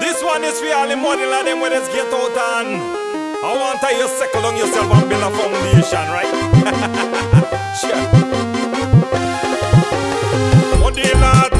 This one is for all the model of them where it's get out on. I want to you settle on yourself and build a foundation, right? sure. What the Lord